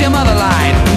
your mother lied